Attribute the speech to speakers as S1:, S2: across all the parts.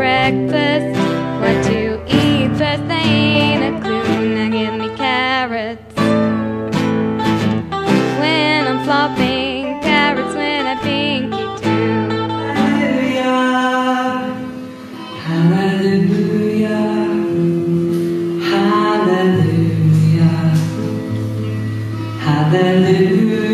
S1: breakfast. What to eat first, they ain't a clue. Now give me carrots. When I'm flopping, carrots when I pinky too.
S2: Hallelujah, hallelujah, hallelujah, hallelujah.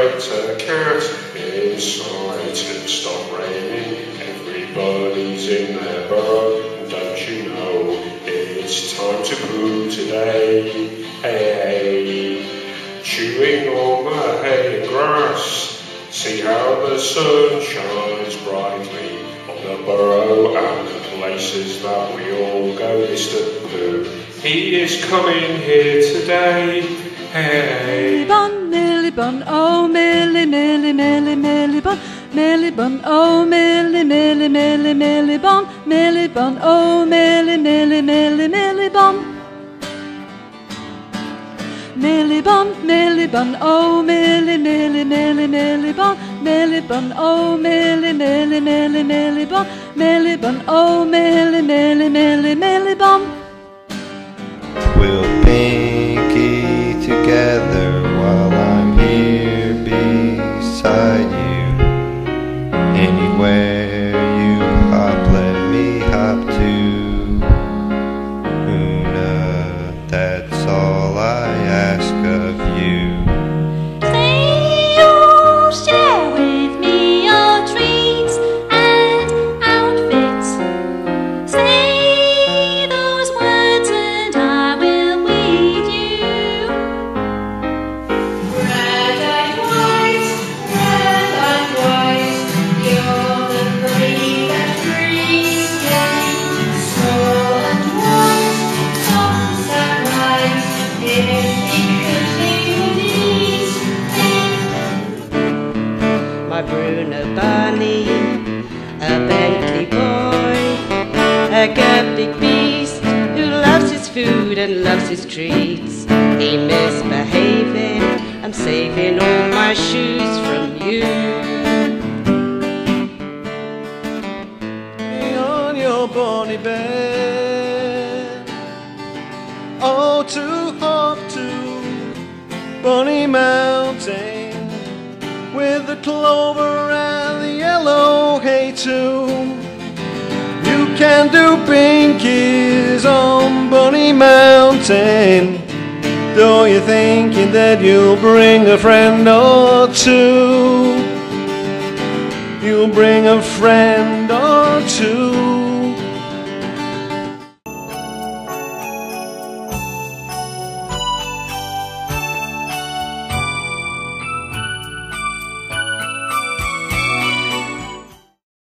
S3: A cat in sight. It's stopped raining. Everybody's in their burrow. Don't you know it's time to poo today? Hey, chewing on the hay and grass. See how the sun shines brightly on the burrow and the places that we all go. Mr. Pooh, he is coming here today. Hey.
S4: Millibun, Millibun, oh Millie, Millie, Millie, Millibun, Millibun, oh Millie, Millie, Millie, Millibun, Millibun, oh Millie, Millie, Millie, Millibun. Millibun, Millibun, oh Millie, Millie, Millie, Millibun, Millibun, oh Millie, Millie, Millie, Millibun, Millibun, oh Millie, Millie, Millie, Millibun.
S5: Of you.
S6: My Bruno Bunny, a Bentley boy, a Celtic beast who loves his food and loves his treats. He misbehaving, I'm saving all my shoes from you.
S7: on your bonny bed. Oh, to hop to Bonny Mountain with the clover and the yellow hay too. You can do pinkies on Bonny Mountain. Though you're thinking that you'll bring a friend or two. You'll bring a friend or